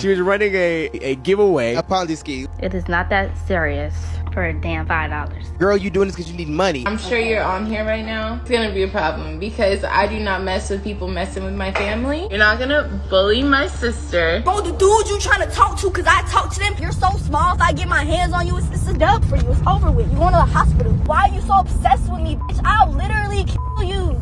She was running a, a giveaway. A Ponzi scheme. It is not that serious for a damn five dollars. Girl, you doing this because you need money. I'm sure you're on here right now. It's gonna be a problem because I do not mess with people messing with my family. You're not gonna bully my sister. Bro, the dude you trying to talk to, cause I talk to them, you're so small. If I get my hands on you, it's, it's a dub for you. It's over with. You're going to the hospital. Why are you so obsessed with me, bitch? I'll literally kill you.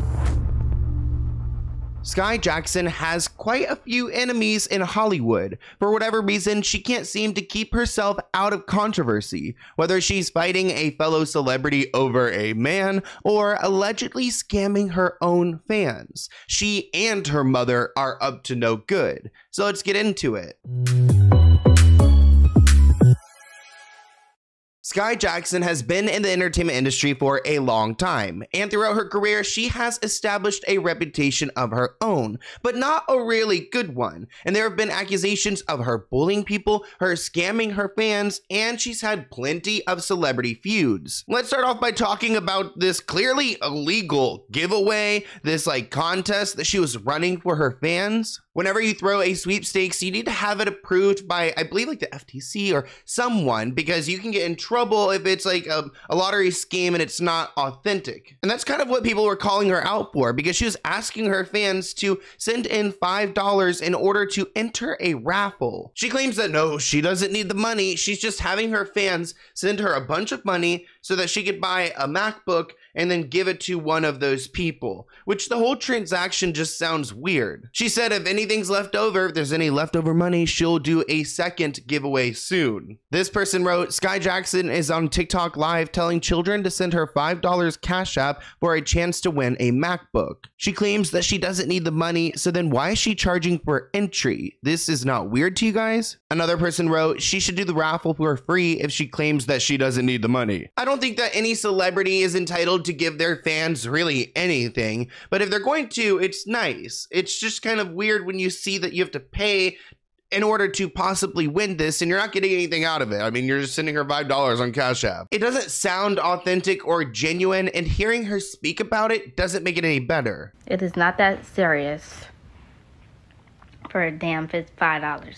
Skai Jackson has quite a few enemies in Hollywood. For whatever reason, she can't seem to keep herself out of controversy, whether she's fighting a fellow celebrity over a man or allegedly scamming her own fans. She and her mother are up to no good. So let's get into it. Skai Jackson has been in the entertainment industry for a long time, and throughout her career, she has established a reputation of her own, but not a really good one. And there have been accusations of her bullying people, her scamming her fans, and she's had plenty of celebrity feuds. Let's start off by talking about this clearly illegal giveaway, this like contest that she was running for her fans whenever you throw a sweepstakes, you need to have it approved by, I believe, like the FTC or someone, because you can get in trouble if it's like a, a, lottery scheme and it's not authentic. And that's kind of what people were calling her out for, because she was asking her fans to send in $5 in order to enter a raffle. She claims that no, she doesn't need the money. She's just having her fans send her a bunch of money so that she could buy a MacBook and then give it to one of those people, which the whole transaction just sounds weird. She said if anything's left over, if there's any leftover money, she'll do a second giveaway soon. This person wrote, Skai Jackson is on TikTok live telling children to send her $5 cash app for a chance to win a MacBook. She claims that she doesn't need the money, so then why is she charging for entry? This is not weird to you guys? Another person wrote, she should do the raffle for free if she claims that she doesn't need the money. I don't think that any celebrity is entitled to give their fans really anything, but if they're going to, it's nice. It's just kind of weird when you see that you have to pay in order to possibly win this and you're not getting anything out of it. I mean, you're just sending her $5 on Cash App. It doesn't sound authentic or genuine, and hearing her speak about it doesn't make it any better. It is not that serious for a damn $5.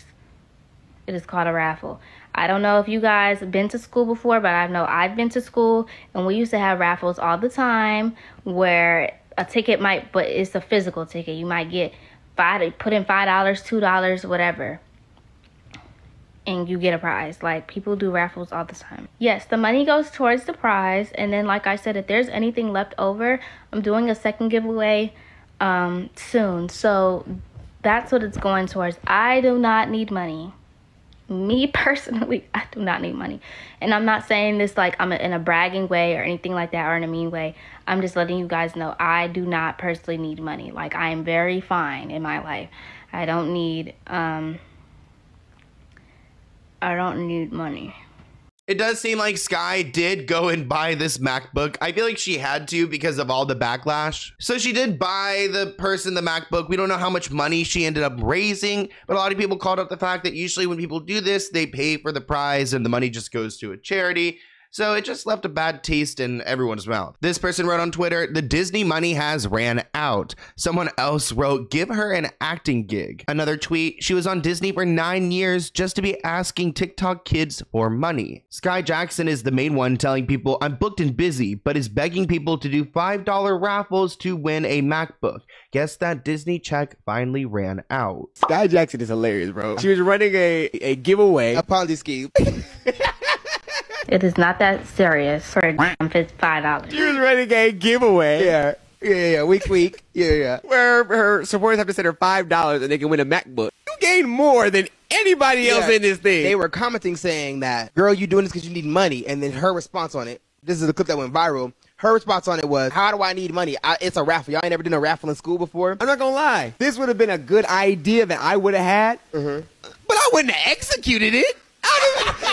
It is called a raffle. I don't know if you guys have been to school before, but I know I've been to school and we used to have raffles all the time where a ticket might, but it's a physical ticket. You might get five, put in $5, $2, whatever. And you get a prize. Like people do raffles all the time. Yes, the money goes towards the prize. And then, like I said, if there's anything left over, I'm doing a second giveaway um, soon. So that's what it's going towards. I do not need money me personally, I do not need money. And I'm not saying this like I'm in a bragging way or anything like that or in a mean way. I'm just letting you guys know I do not personally need money. Like I am very fine in my life. I don't need um I don't need money. It does seem like Skai did go and buy this MacBook. I feel like she had to because of all the backlash. So she did buy the person the MacBook. We don't know how much money she ended up raising, but a lot of people called out the fact that usually when people do this, they pay for the prize and the money just goes to a charity. So it just left a bad taste in everyone's mouth. This person wrote on Twitter, the Disney money has ran out. Someone else wrote, give her an acting gig. Another tweet, she was on Disney for nine years just to be asking TikTok kids for money. Skai Jackson is the main one telling people, I'm booked and busy, but is begging people to do $5 raffles to win a MacBook. Guess that Disney check finally ran out. Skai Jackson is hilarious, bro. She was running a, a giveaway. A Ponzi scheme. It is not that serious for a damn five dollars. She was running a giveaway. Yeah. Yeah, yeah, week, week. Yeah, yeah. Where her supporters have to send her five dollars and they can win a MacBook. You gain more than anybody else in this thing. They were commenting saying that, "Girl, you doing this because you need money," and then her response on it. This is a clip that went viral. Her response on it was, "How do I need money? I, it's a raffle. Y'all ain't never done a raffle in school before." I'm not gonna lie. This would have been a good idea that I would have had, mm-hmm. but I wouldn't have executed it.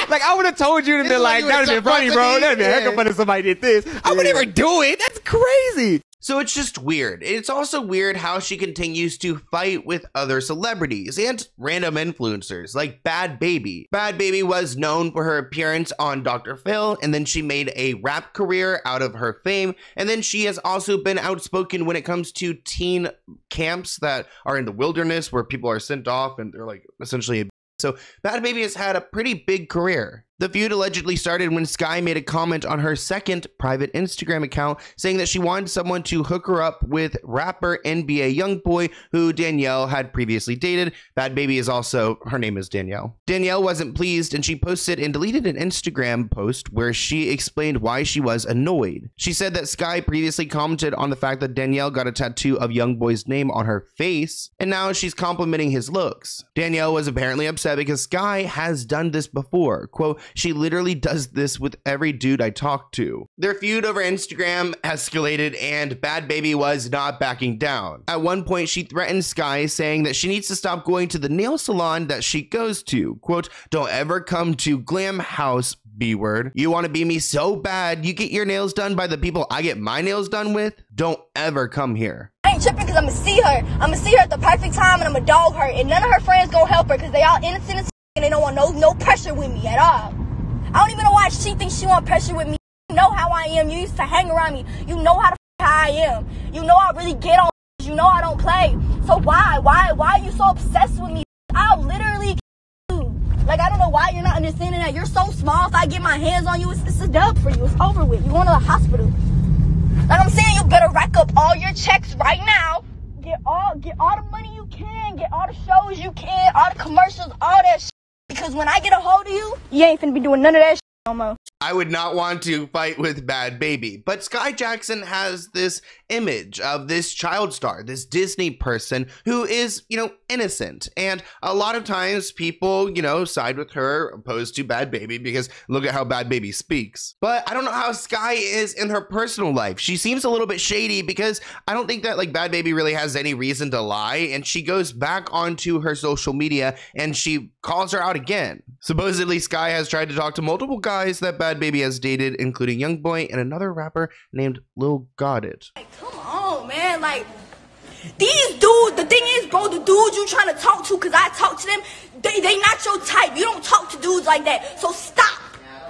Like I would have told you to be like, that'd have been funny, bro. That'd be a heck of fun if somebody did this. I would never do it. That's crazy. So it's just weird. It's also weird how she continues to fight with other celebrities and random influencers like Bhad Bhabie. Bhad Bhabie was known for her appearance on Dr. Phil, and then she made a rap career out of her fame. And then she has also been outspoken when it comes to teen camps that are in the wilderness where people are sent off and they're like essentially So Bhad Bhabie has had a pretty big career. The feud allegedly started when Skai made a comment on her second private Instagram account saying that she wanted someone to hook her up with rapper NBA Youngboy, who Danielle had previously dated. Bhad Bhabie is also, her name is Danielle. Danielle wasn't pleased and she posted and deleted an Instagram post where she explained why she was annoyed. She said that Skai previously commented on the fact that Danielle got a tattoo of Youngboy's name on her face, and now she's complimenting his looks. Danielle was apparently upset because Skai has done this before. Quote, she literally does this with every dude I talk to. Their feud over Instagram escalated and Bhad Bhabie was not backing down. At one point, she threatened Skai saying that she needs to stop going to the nail salon that she goes to. Quote, don't ever come to Glam House, B word. You want to be me so bad, you get your nails done by the people I get my nails done with? Don't ever come here. I ain't tripping because I'm gonna see her. I'm gonna see her at the perfect time and I'm gonna dog her. And none of her friends gonna help her because they all innocent and they don't want no no pressure with me at all. I don't even know why she thinks she want pressure with me. You know how I am. You used to hang around me. You know how the how I am. You know I really get on. You know I don't play. So why, why, why are you so obsessed with me? I'll literally you. Like I don't know why you're not understanding that. You're so small. If I get my hands on you, it's, it's a dub for you. It's over with. You're going to the hospital. Like I'm saying, you better rack up all your checks right now. Get all get all the money you can. Get all the shows you can. All the commercials. All that. Shit. Because when I get a hold of you, you ain't finna be doing none of that shit no more. I would not want to fight with Bhad Bhabie. But Skai Jackson has this image of this child star, this Disney person who is, you know, innocent. And a lot of times people, you know, side with her opposed to Bhad Bhabie because look at how Bhad Bhabie speaks. But I don't know how Skai is in her personal life. She seems a little bit shady because I don't think that like Bhad Bhabie really has any reason to lie. And she goes back onto her social media and she calls her out again. Supposedly, Skai has tried to talk to multiple guys that Bhad Bhabie has dated, including Youngboy and another rapper named Lil Goddard. Come on, man. Like, these dudes, the thing is, bro, the dudes you trying to talk to, because I talk to them, they, they not your type. You don't talk to dudes like that. So stop.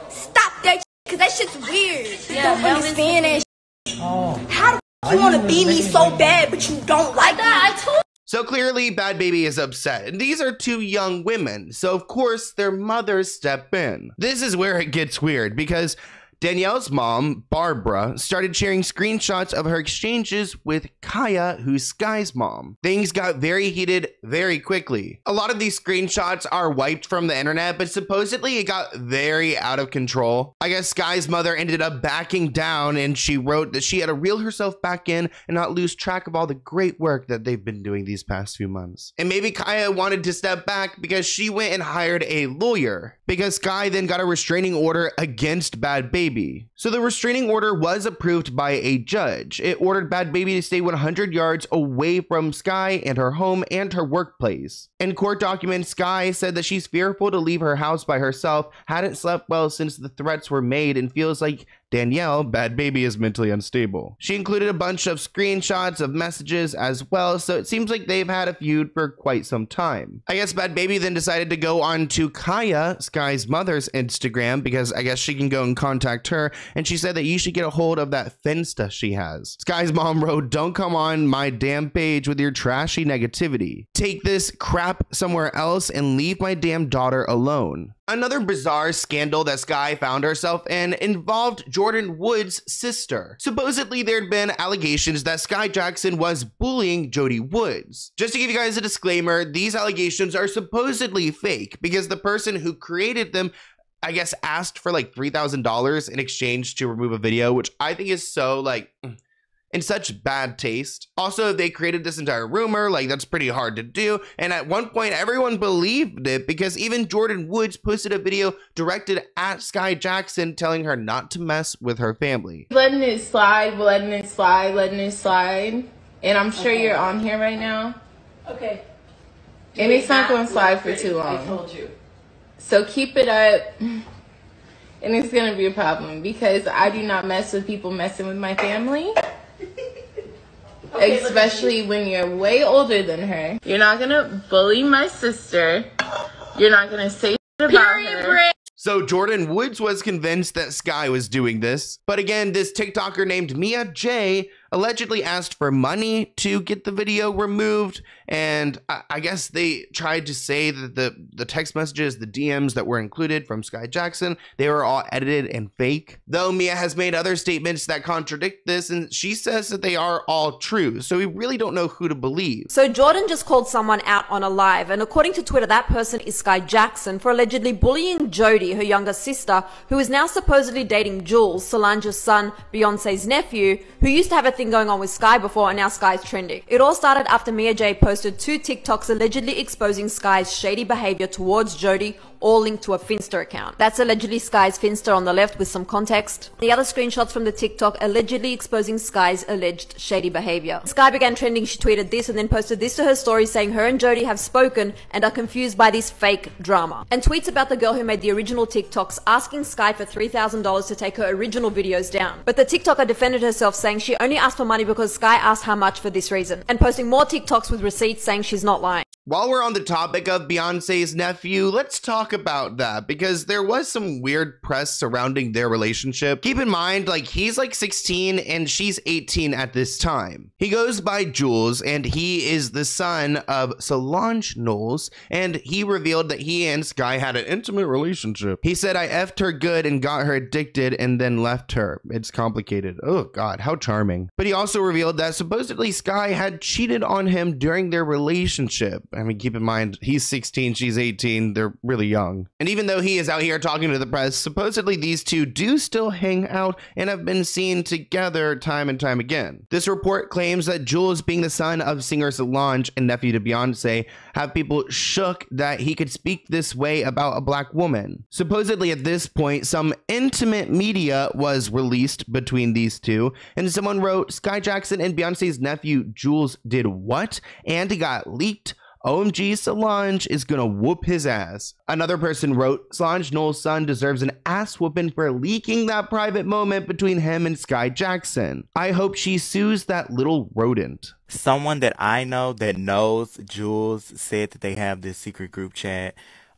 Stop that because that shit's weird. Yeah, you don't understand that How the f- you want to be me so bad, but you don't like that? I told So clearly, Bhad Bhabie is upset. And these are two young women. So, of course, their mothers step in. This is where it gets weird because Danielle's mom, Barbara, started sharing screenshots of her exchanges with Kaya, who's Skai's mom. Things got very heated very quickly. A lot of these screenshots are wiped from the internet, but supposedly it got very out of control. I guess Skai's mother ended up backing down and she wrote that she had to reel herself back in and not lose track of all the great work that they've been doing these past few months. And maybe Kaya wanted to step back because she went and hired a lawyer because Skai then got a restraining order against Bhad Bhabie. So the restraining order was approved by a judge. It ordered Bhad Bhabie to stay 100 yards away from Skai and her home and her workplace. In court documents, Skai said that she's fearful to leave her house by herself, hadn't slept well since the threats were made, and feels like Danielle, Bhad Bhabie, is mentally unstable. She included a bunch of screenshots of messages as well, so it seems like they've had a feud for quite some time. I guess Bhad Bhabie then decided to go on to Kaya, Skai's mother's Instagram, because I guess she can go and contact her, and she said that you should get a hold of that Finsta she has. Skai's mom wrote, Don't come on my damn page with your trashy negativity. Take this crap somewhere else and leave my damn daughter alone. Another bizarre scandal that Skai found herself in involved Jordyn Wood's sister. Supposedly, there'd been allegations that Skai Jackson was bullying Jodie Woods. Just to give you guys a disclaimer, these allegations are supposedly fake because the person who created them I guess asked for like $3,000 in exchange to remove a video, which I think is so like mm. In such bad taste. Also, they created this entire rumor, like that's pretty hard to do. And at one point, everyone believed it because even Jordyn Woods posted a video directed at Skai Jackson telling her not to mess with her family. Letting it slide, letting it slide, letting it slide. And I'm sure you're on here right now. Okay. And it's not going to slide for too long. I told you. So keep it up. And it's going to be a problem because I do not mess with people messing with my family. Okay, especially when you're way older than her. You're not going to bully my sister. You're not going to say shit about her. So Jordyn Woods was convinced that Skai was doing this. But again, this TikToker named Mia J allegedly asked for money to get the video removed. And I, I guess they tried to say that the, the text messages, the DMs that were included from Skai Jackson, they were all edited and fake. Though Mia has made other statements that contradict this, and she says that they are all true. So we really don't know who to believe. So Jordyn just called someone out on a live, and according to Twitter, that person is Skai Jackson for allegedly bullying Jodie, her younger sister, who is now supposedly dating Jules, Solange's son, Beyonce's nephew, who used to have a thing going on with Skai before, and now Skai's trending. It all started after Mia J posted two TikToks allegedly exposing Skai's shady behavior towards Jodie all linked to a Finsta account. That's allegedly Skai's Finsta on the left with some context. The other screenshots from the TikTok allegedly exposing Skai's alleged shady behavior. Skai began trending, she tweeted this and then posted this to her story saying her and Jodie have spoken and are confused by this fake drama. And tweets about the girl who made the original TikToks asking Skai for $3,000 to take her original videos down. But the TikToker defended herself saying she only asked for money because Skai asked how much for this reason. And posting more TikToks with receipts saying she's not lying. While we're on the topic of Beyonce's nephew, let's talk about that because there was some weird press surrounding their relationship. Keep in mind, like, he's like 16 and she's 18 at this time. He goes by Jules and he is the son of Solange Knowles, and he revealed that he and Skai had an intimate relationship. He said, I effed her good and got her addicted and then left her. It's complicated. Oh, God, how charming. But he also revealed that supposedly Skai had cheated on him during their relationship. I mean, keep in mind, he's 16, she's 18. They're really young. And even though he is out here talking to the press, supposedly these two do still hang out and have been seen together time and time again. This report claims that Jules, being the son of singer Solange and nephew to Beyonce, have people shook that he could speak this way about a black woman. Supposedly, at this point, some intimate media was released between these two, and someone wrote Skai Jackson and Beyonce's nephew Jules did what? And it got leaked OMG Solange is gonna whoop his ass. Another person wrote, Solange Knowles' son deserves an ass whooping for leaking that private moment between him and Skai Jackson. I hope she sues that little rodent. Someone that I know that knows Jules said that they have this secret group chat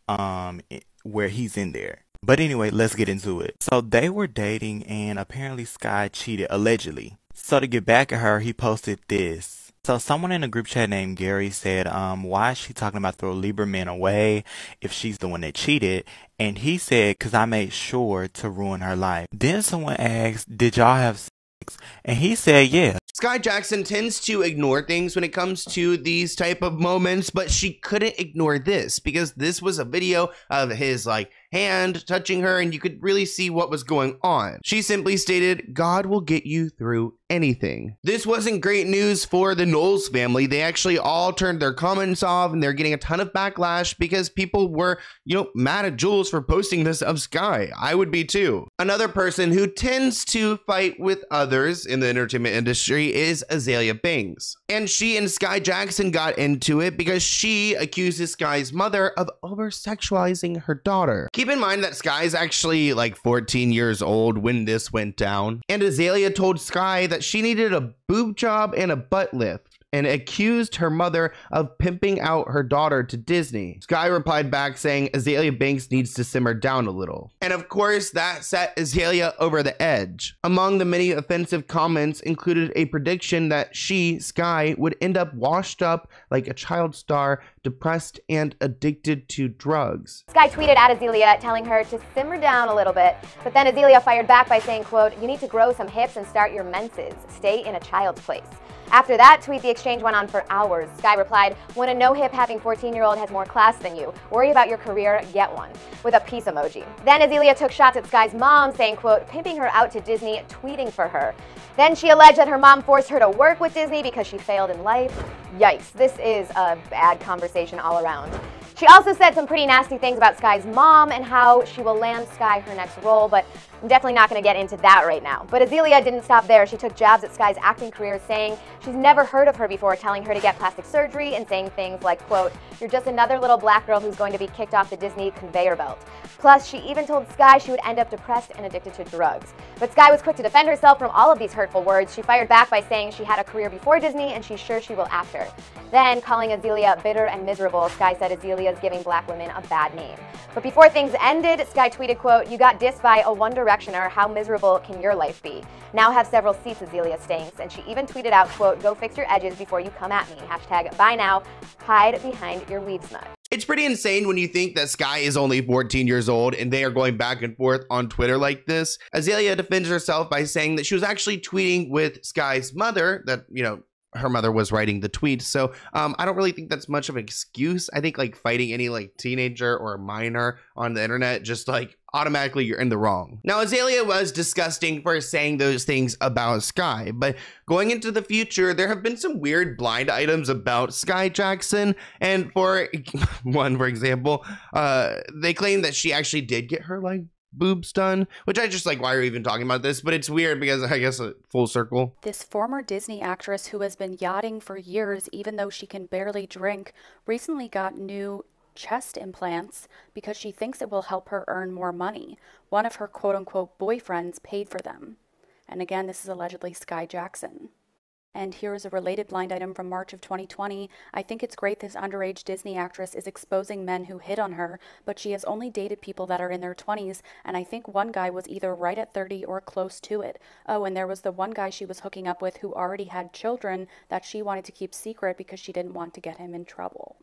um where he's in there. But anyway, let's get into it. So they were dating and apparently Skai cheated allegedly. So to get back at her, he posted this. So someone in a group chat named Gary said, um, why is she talking about throw Lieberman away if she's the one that cheated? And he said, cause I made sure to ruin her life. Then someone asked, did y'all have sex? And he said, yeah. Skai Jackson tends to ignore things when it comes to these type of moments, but she couldn't ignore this because this was a video of his like hand touching her and you could really see what was going on. She simply stated, God will get you through anything. This wasn't great news for the Knowles family. They actually all turned their comments off and they're getting a ton of backlash because people were, you know, mad at Jules for posting this of Skai. I would be too. Another person who tends to fight with others in the entertainment industry is Azealia Banks. And she and Skai Jackson got into it because she accuses Skai's mother of over sexualizing her daughter. Keep in mind that Skai's actually like 14 years old when this went down. And Azealia told Skai that she needed a boob job and a butt lift and accused her mother of pimping out her daughter to Disney. Skai replied back saying Azealia Banks needs to simmer down a little. And of course, that set Azealia over the edge. Among the many offensive comments included a prediction that she, Skai, would end up washed up like a child star, depressed and addicted to drugs. Skai tweeted at Azealia telling her to simmer down a little bit, but then Azealia fired back by saying, quote, you need to grow some hips and start your menses. Stay in a child's place. After that tweet, the exchange went on for hours. Skai replied, when a no-hip having 14-year-old has more class than you, worry about your career, get one, with a peace emoji. Then Azealia took shots at Skai's mom, saying, quote, pimping her out to Disney, tweeting for her. Then she alleged that her mom forced her to work with Disney because she failed in life. Yikes, this is a bad conversation all around. She also said some pretty nasty things about Skai's mom and how she will land Skai her next role, but I'm definitely not going to get into that right now. But Azealia didn't stop there. She took jabs at Skai's acting career, saying she's never heard of her before, telling her to get plastic surgery and saying things like, quote, you're just another little black girl who's going to be kicked off the Disney conveyor belt. Plus, she even told Skai she would end up depressed and addicted to drugs. But Skai was quick to defend herself from all of these hurtful words. She fired back by saying she had a career before Disney and she's sure she will after. Then, calling Azealia bitter and miserable, Skai said Azealia Azealia's giving black women a bad name. But before things ended, Skai tweeted, quote, You got dissed by a One Directioner. How miserable can your life be? Now have several seats, Azealia stinks. And she even tweeted out, quote, Go fix your edges before you come at me. Hashtag bye now. Hide behind your weave smut. It's pretty insane when you think that Skai is only 14 years old and they are going back and forth on Twitter like this. Azealia defends herself by saying that she was actually tweeting with Skai's mother, that, you know, her mother was writing the tweet. So um, I don't really think that's much of an excuse. I think like fighting any like teenager or minor on the internet, just like automatically you're in the wrong. Now Azealia was disgusting for saying those things about Skai, but going into the future, there have been some weird blind items about Skai Jackson. And for one, for example, uh, they claim that she actually did get her like boobs done, which I just like, why are you even talking about this? But it's weird because I guess a full circle. This former Disney actress who has been yachting for years, even though she can barely drink, recently got new chest implants because she thinks it will help her earn more money. One of her quote unquote boyfriends paid for them. And again, this is allegedly Skai Jackson. And here is a related blind item from March of 2020. I think it's great this underage Disney actress is exposing men who hit on her, but she has only dated people that are in their 20s, and I think one guy was either right at 30 or close to it. Oh, and there was the one guy she was hooking up with who already had children that she wanted to keep secret because she didn't want to get him in trouble.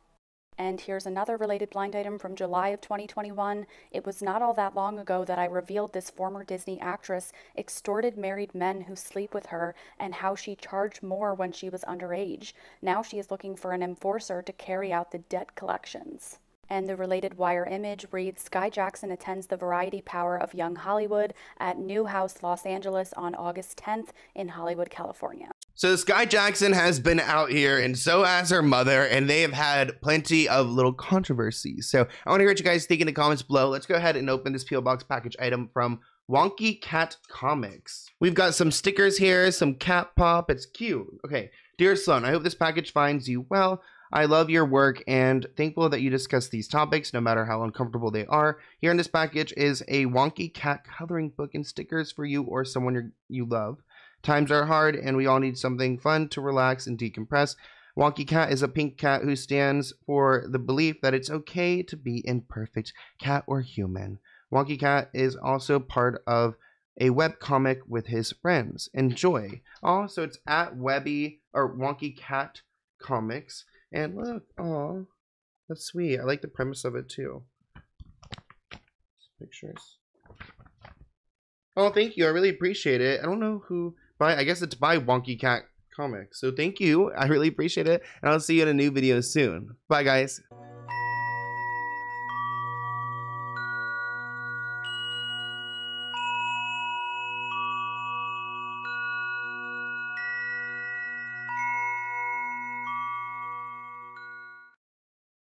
And here's another related blind item from July of 2021. It was not all that long ago that I revealed this former Disney actress extorted married men who sleep with her and how she charged more when she was underage. Now she is looking for an enforcer to carry out the debt collections. And the related wire image reads Skai Jackson attends the Variety Power of Young Hollywood at NeueHouse, Los Angeles on August 10th in Hollywood, California. So Skai Jackson has been out here, and so has her mother, and they have had plenty of little controversies. So I want to hear what you guys think in the comments below. Let's go ahead and open this PO box package item from Wonky Cat Comics. We've got some stickers here, some cat pop. It's cute. Okay, dear Sloan, I hope this package finds you well. I love your work and thankful that you discuss these topics, no matter how uncomfortable they are. Here in this package is a Wonky Cat coloring book and stickers for you or someone you love. Times are hard, and we all need something fun to relax and decompress. Wonky Cat is a pink cat who stands for the belief that it's okay to be imperfect, cat or human. Wonky Cat is also part of a web comic with his friends. Enjoy. Oh, so it's at Webby or Wonky Cat Comics. And look, oh, that's sweet. I like the premise of it too. Pictures. Oh, thank you. I really appreciate it. I don't know who by I guess it's by Wonky Cat Comics. So thank you. I really appreciate it. And I'll see you in a new video soon. Bye guys.